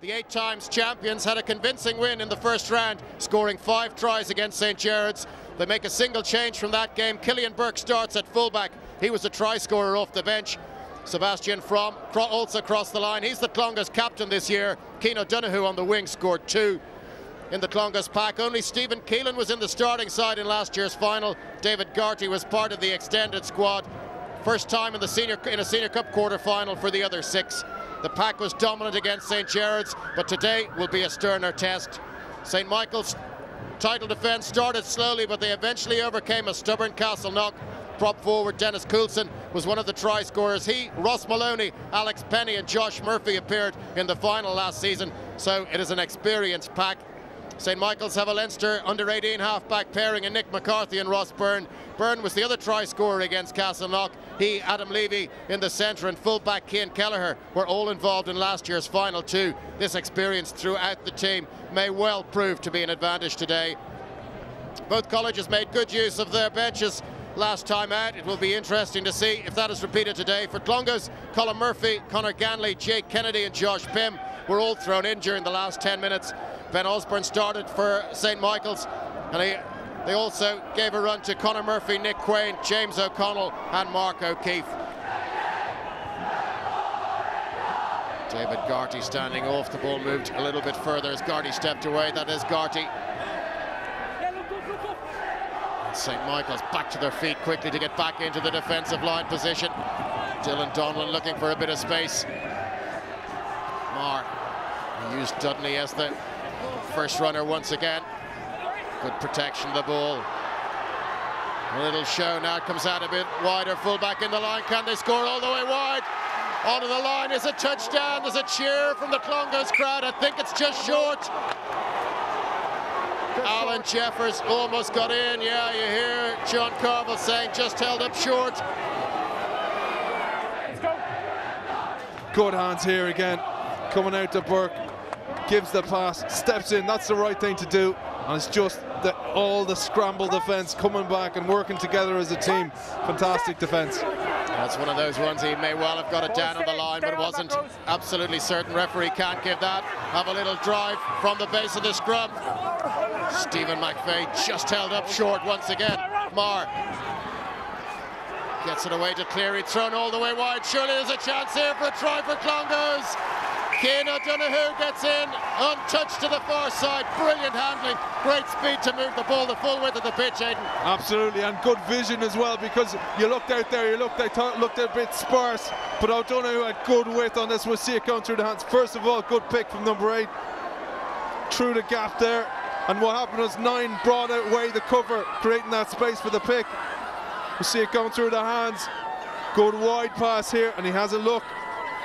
The eight times champions had a convincing win in the first round, scoring five tries against St. Gerard's. They make a single change from that game. Killian Burke starts at fullback. He was a try scorer off the bench. Sebastian Fromm also crossed the line. He's the Clongowes captain this year. Cian O'Donoghue on the wing scored two. In the Clongowes pack, only Stephen Keelan was in the starting side in last year's final. David Garty was part of the extended squad. First time in the senior in a senior cup quarter final for the other six. The pack was dominant against St. Gerard's, but today will be a sterner test. St. Michael's title defence started slowly, but they eventually overcame a stubborn Castleknock. Prop forward Dennis Coulson was one of the try scorers. He, Ross Molony, Alex Penny and Josh Murphy appeared in the final last season, so it is an experienced pack. St Michael's have a Leinster under-18 half-back pairing and Nick McCarthy and Ross Byrne. Byrne was the other try scorer against Castleknock. He, Adam Levy in the centre and full-back Cian Kelleher were all involved in last year's final too. This experience throughout the team may well prove to be an advantage today. Both colleges made good use of their benches last time out. It will be interesting to see if that is repeated today. For Clongowes, Colin Murphy, Connor Ganley, Jake Kennedy and Josh Pym were all thrown in during the last 10 minutes. Ben Osborne started for St. Michael's and he, they also gave a run to Conor Murphy, Nick Quain, James O'Connell and Mark O'Keefe. David Garty standing off. The ball moved a little bit further as Garty stepped away. That is Garty. St. Michael's back to their feet quickly to get back into the defensive line position. Dylan Donlan looking for a bit of space. Marr used Dudley as the first runner once again. Good protection of the ball. A little show now comes out a bit wider. Fullback in the line. Can they score all the way wide? Onto the line is a touchdown. There's a cheer from the Clongowes crowd. I think it's just short. Alan Jeffers almost got in. Yeah, you hear John Carville saying just held up short. Good hands here again. Coming out to Burke. Gives the pass, steps in. That's the right thing to do. And it's just the, all the scramble defence coming back and working together as a team. Fantastic defence. That's one of those ones he may well have got it down on the line, but wasn't absolutely certain. Referee can't give that. Have a little drive from the base of the scrum. Stephen McVeigh just held up short once again. Marr gets it away to Cleary, thrown all the way wide. Surely there's a chance here for a try for Clongowes. Cian O'Donoghue gets in, untouched to the far side. Brilliant handling, great speed to move the ball the full width of the pitch, Aidan. Absolutely, and good vision as well because you looked out there, you looked, out, looked a bit sparse, but O'Donoghue had good width on this. We'll see it going through the hands. First of all, good pick from number eight. Through the gap there, and what happened was nine brought away the cover, creating that space for the pick. We see it going through the hands. Good wide pass here, and he has a look.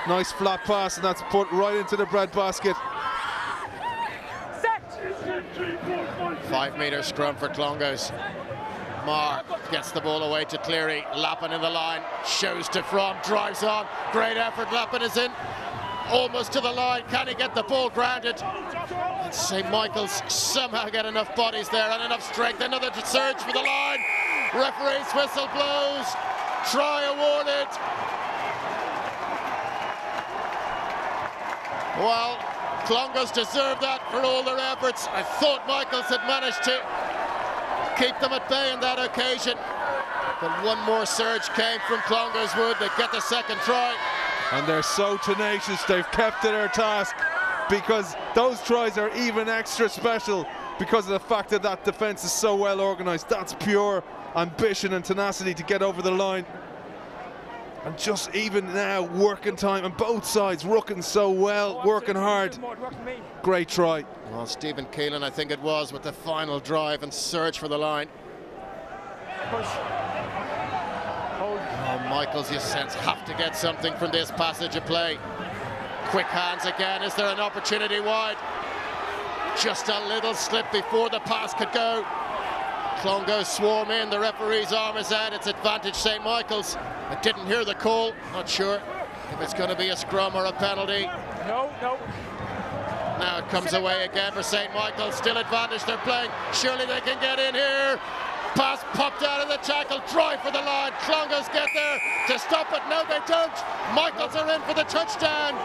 Nice flat pass, and that's put right into the bread basket. Five metre scrum for Clongowes. Marr gets the ball away to Cleary. Lappin in the line, shows to Fromm, drives on. Great effort, Lappin is in. Almost to the line, can he get the ball grounded? And St. Michael's somehow get enough bodies there and enough strength. Another surge for the line. Referee's whistle blows. Try awarded. Well, Clongowes deserve that for all their efforts. I thought Michaels had managed to keep them at bay on that occasion. But one more surge came from Clongowes Wood. They get the second try. And they're so tenacious. They've kept to their task because those tries are even extra special because of the fact that that defence is so well organised. That's pure ambition and tenacity to get over the line. And just even now, working time and both sides, working so well, working hard. Great try. Well, Stephen Keelan, I think it was, with the final drive and surge for the line. Oh, Michaels, you sense, have to get something from this passage of play. Quick hands again. Is there an opportunity wide? Just a little slip before the pass could go. Clongowes swarm in, the referee's arm is out, it's advantage St Michael's. I didn't hear the call, not sure if it's going to be a scrum or a penalty. No, no. Now it comes away again for St Michael's, still advantage they're playing, surely they can get in here. Pass popped out of the tackle, drive for the line, Clongowes get there to stop it, no they don't. Michaels are in for the touchdown.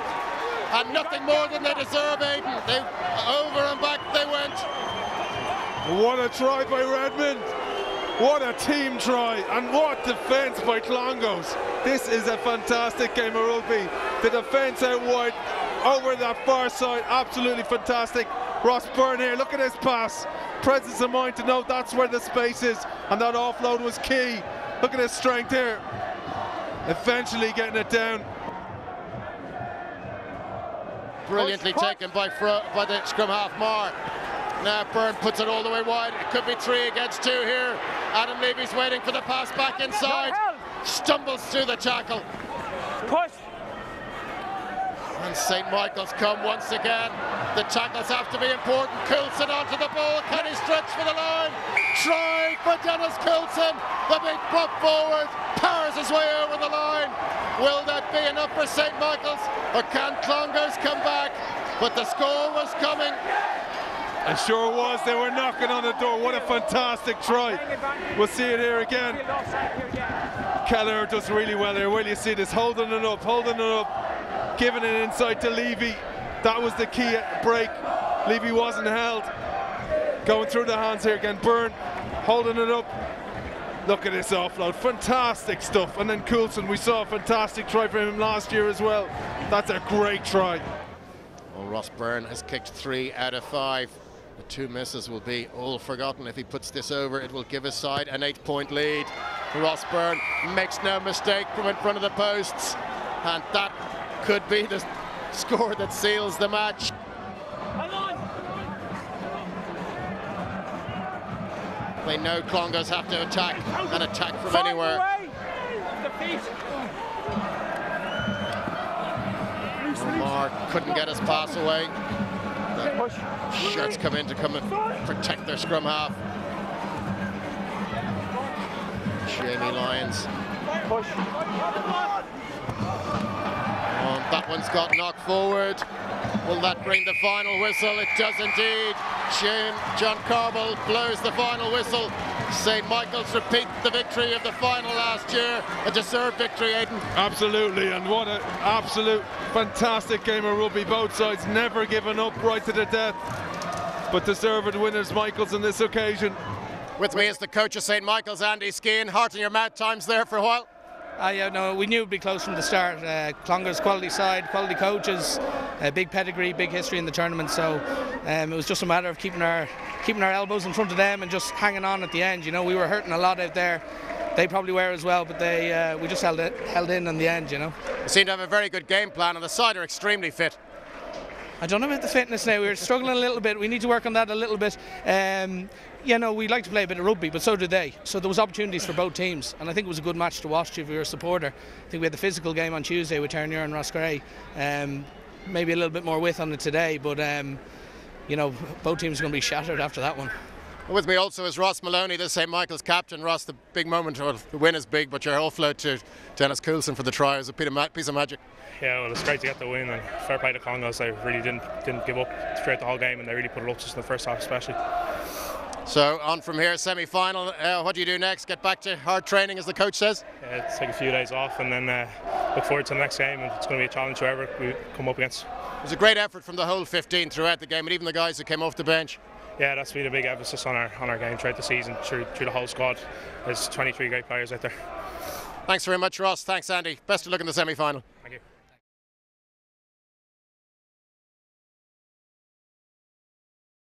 and nothing more than they deserve, Aidan. They over and back they went. What a try by Redmond. What a team try and what defence by Clongowes. This is a fantastic game of rugby. The defence out wide over that far side, absolutely fantastic. Ross Byrne here, look at his pass. Presence of mind to know that's where the space is and that offload was key. Look at his strength here. Eventually getting it down. Brilliantly taken by, Fro by the scrum half mark. Now Byrne puts it all the way wide. It could be three against two here. Adam Levy's waiting for the pass back inside. Stumbles through the tackle. Push. And St. Michael's come once again. The tackles have to be important. Coulson onto the ball. Can he stretch for the line? Try for Dennis Coulson. The big prop forward. Powers his way over the line. Will that be enough for St. Michael's? Or can Clongowes come back? But the score was coming. It sure was. They were knocking on the door. What a fantastic try. We'll see it here again. Kelleher does really well here. Will you see this? Holding it up, holding it up, giving it inside to Levy. That was the key break. Levy wasn't held. Going through the hands here again. Byrne holding it up. Look at this offload. Fantastic stuff. And then Coulson, we saw a fantastic try from him last year as well. That's a great try. Well, Ross Byrne has kicked three out of five. The two misses will be all forgotten. If he puts this over, it will give his side an eight point lead. Ross Byrne makes no mistake from in front of the posts. And that could be the score that seals the match. They know Clongowes have to attack and attack from anywhere. Mark couldn't get his pass away. Shirts come in to come and protect their scrum half. Jamie Lyons. Push. Oh, that one's got knocked forward. Will that bring the final whistle? It does indeed. Shane John Carville blows the final whistle. St. Michael's repeat the victory of the final last year. A deserved victory, Aidan. Absolutely, and what an absolute fantastic game of rugby. Both sides never given up right to the death. But deserved winners, Michaels, on this occasion. With me is the coach of St. Michael's, Andy Skehan. Heart in your mouth times there for a while. Uh, yeah, no, we knew it'd be close from the start. Uh, Clongowes quality side, quality coaches, uh, big pedigree, big history in the tournament. So um, it was just a matter of keeping our keeping our elbows in front of them and just hanging on at the end. You know, we were hurting a lot out there. They probably were as well, but they uh, we just held it held in in the end. You know. You seem to have a very good game plan, and the side are extremely fit. I don't know about the fitness now. We were struggling a little bit. We need to work on that a little bit. Um, you know, we like to play a bit of rugby, but so do they. So there was opportunities for both teams, and I think it was a good match to watch if you were a supporter. I think we had the physical game on Tuesday with Terenure and Roscrea. Um, maybe a little bit more width on it today, but um, you know, both teams are going to be shattered after that one. With me also is Ross Molony, the St. Michael's captain. Ross, the big moment, or the win is big, but your offload to Dennis Coulson for the try is a piece of magic. Yeah, well, it's great to get the win, and fair play to Clongowes. They really didn't didn't give up throughout the whole game, and they really put it up just in the first half, especially. So on from here, semi-final. Uh, what do you do next? Get back to hard training, as the coach says. Yeah, take a few days off, and then uh, look forward to the next game. And it's going to be a challenge whoever we come up against. It was a great effort from the whole 15 throughout the game, and even the guys who came off the bench. Yeah, that's been a big emphasis on our on our game throughout the season, through through the whole squad. There's 23 great players out there. Thanks very much, Ross. Thanks, Andy. Best of luck in the semi-final.